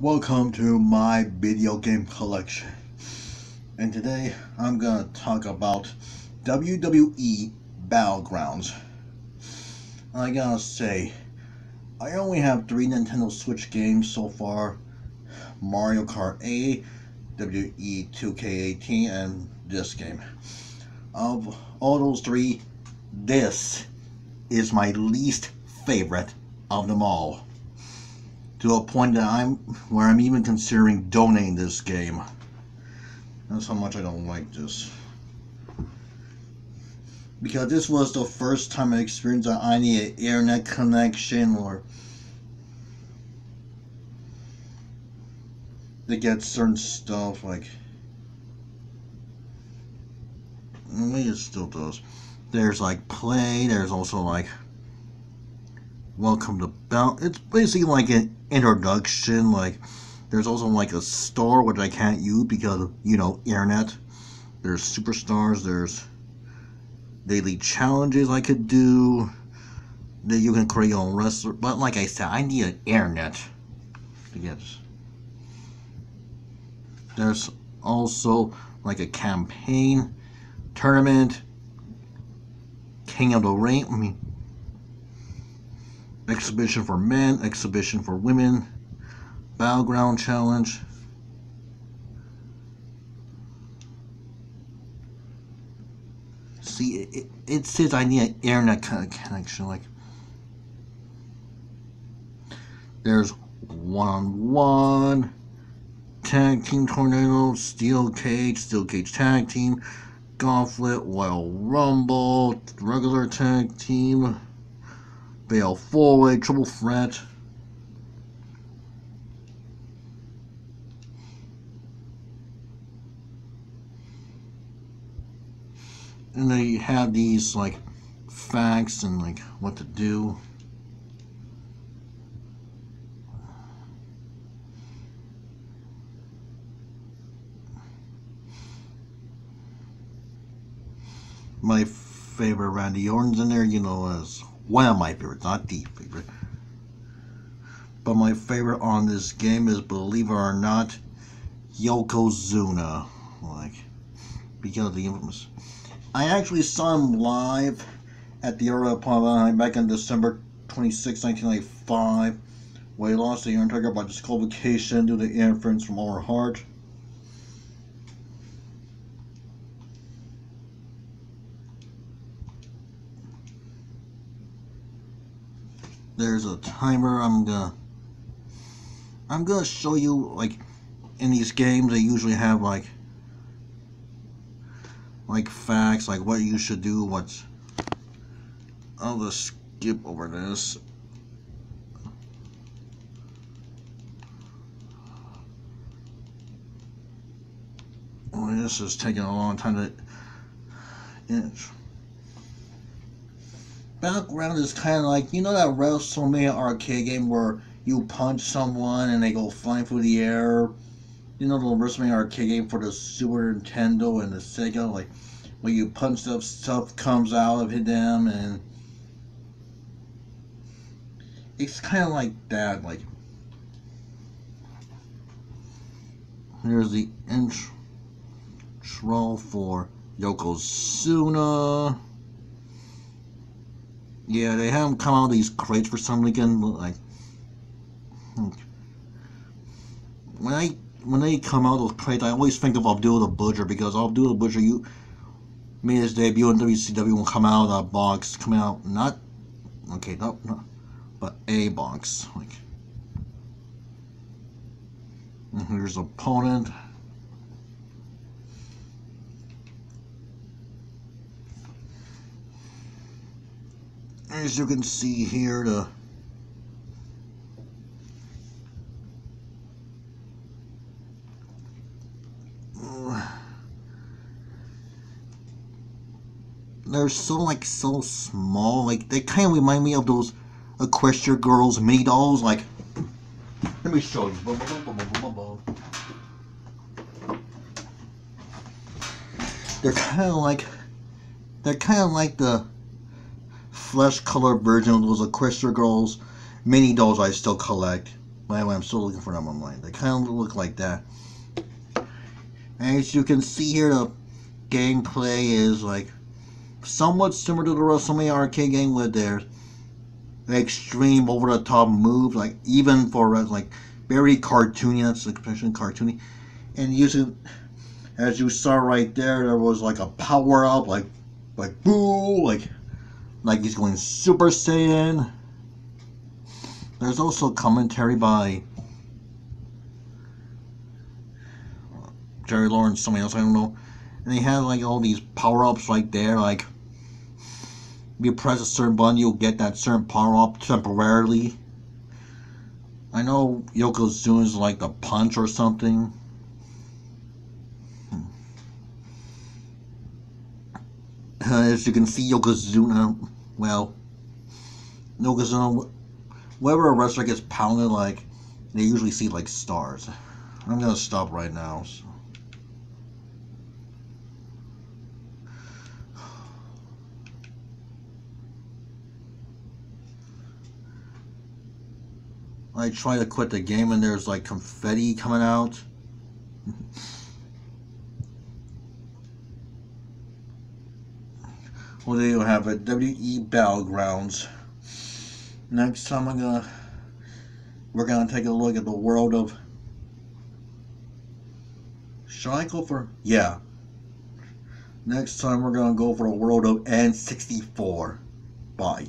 Welcome to my video game collection. And today I'm gonna talk about WWE Battlegrounds. I gotta say, I only have three Nintendo Switch games so far. Mario Kart 8, WE 2K18, and this game. Of all those three, this is my least favorite of them all. To a point that I'm where I'm even considering donating this game. That's how much I don't like this. Because this was the first time I experienced that I need an internet connection or to get certain stuff like maybe it still does. There's like play, there's also like welcome to Bell. It's basically like an introduction. Like there's also like a store which I can't use because of, you know internet. There's superstars. There's daily challenges I could do that you can create your own wrestler. But like I said, I need an internet to get. This. There's also like a campaign tournament. King of the Ring. I mean exhibition for men, exhibition for women, battleground challenge. See, it, it says I need an internet connection. Like, there's one-on-one, tag team tornado, steel cage, steel cage tag team, gauntlet, Royal Rumble, regular tag team. Fatal four-way, triple threat. And they have these like facts and like what to do. My favorite Randy Orton's in there, you know, as one of my favorites, not the favorite. But my favorite on this game is, believe it or not, Yokozuna. Like, because of the infamous. I actually saw him live at the Era Pavilion back in December 26, 1995, where he lost the Undertaker by disqualification due to interference from Owen Hart. There's a timer I'm gonna I'm gonna show you like in these games they usually have like like facts like what you should do what's I'll just skip over this. Oh, this is taking a long time to inch battleground is kind of like you know that WrestleMania arcade game where you punch someone and they go flying through the air. You know the WrestleMania arcade game for the Super Nintendo and the Sega, like where you punch stuff, stuff comes out of them, and it's kind of like that. Like here's the intro for Yokozuna. Yeah, they have them come out of these crates for some reason. Like, when I when they come out of crates, I always think of Abdul the Butcher because Abdul the Butcher, you made his debut in WCW will come out of that box, come out not okay, not, not but a box. Like, mm-hmm, and here's opponent. As you can see here the they're so like so small like they kind of remind me of those Equestria Girls mini dolls like let me show you. They're kind of like they're kind of like the flesh color version of those Equestria Girls mini dolls I still collect. By the way, I'm still looking for them online. They kind of look like that. As you can see here, the gameplay is like somewhat similar to the WrestleMania arcade game with their extreme over the top moves, like even for like very cartoony, that's the expression cartoony. And using as you saw right there, there was like a power up, like like boo, like like he's going Super Saiyan. There's also commentary by Jerry Lawler, somebody else, I don't know. And they had like all these power ups right there, like if you press a certain button, you'll get that certain power up temporarily. I know Yokozuna's like the punch or something. Uh, as you can see, Yokozuna, well, Yokozuna, wherever a wrestler gets pounded, like, they usually see like stars. I'm gonna stop right now. So. I try to quit the game and there's like confetti coming out. well, there you have it. WE Battlegrounds. Next time I'm gonna we're gonna take a look at the world of should I go for yeah. Next time we're gonna go for the world of N64. Bye.